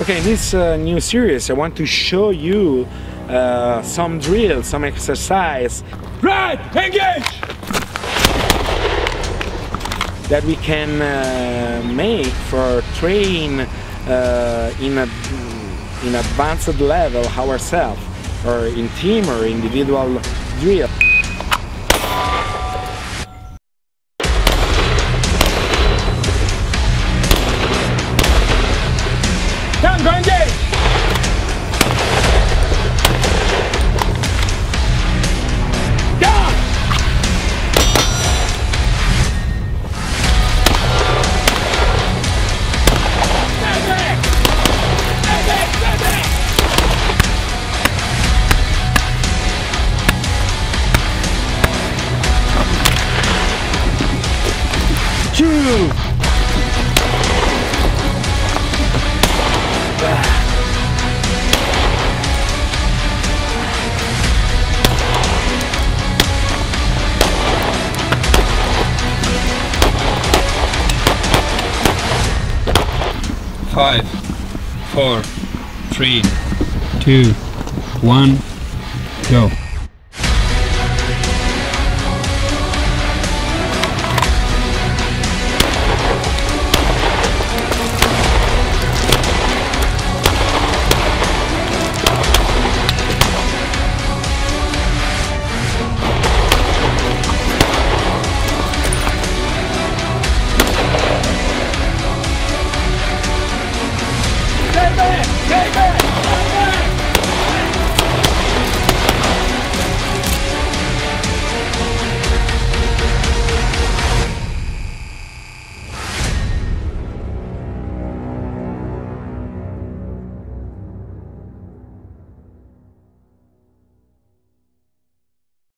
Okay, in this uh, new series, I want to show you uh, some drills, some exercise. Right, engage! that we can uh, make for train uh, in a in advanced level ourselves or in team or individual drill. Two. Five, four, three, two, one, go. Take it! Take it!